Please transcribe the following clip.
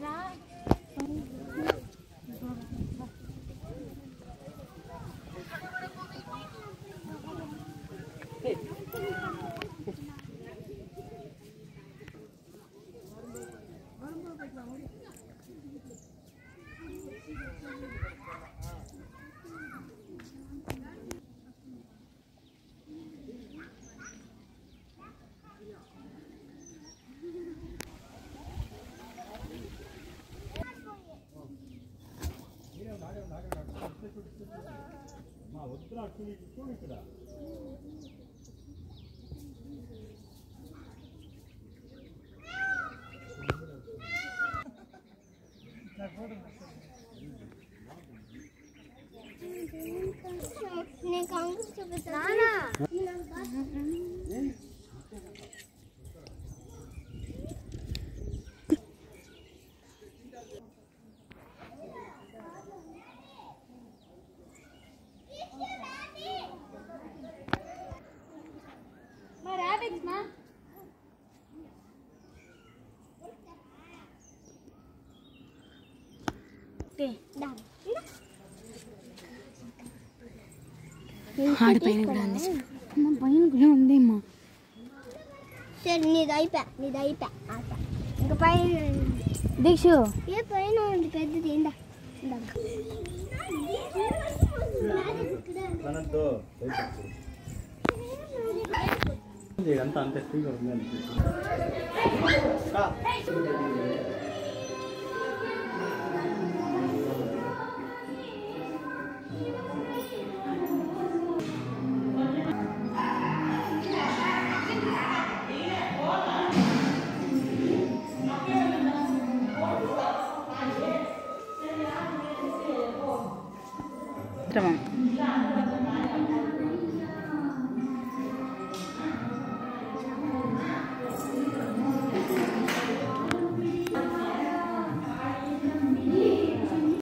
that? మా తీరా నేను. స్టార్టింగ్ నుంచి నేను కాంగ్రెస్ చూపిస్తాను మా మా ఆడిపైన కూడా ఉంది అమ్మ పైన కూడా ఉంది అమ్మా. సరే నీది అయిపోయా నీది అయిపోయా ఆట ఇంకా పైన దీక్షు. ఏ పైన ఉంది పెద్దది. de cantante estoy durmiendo. Ah.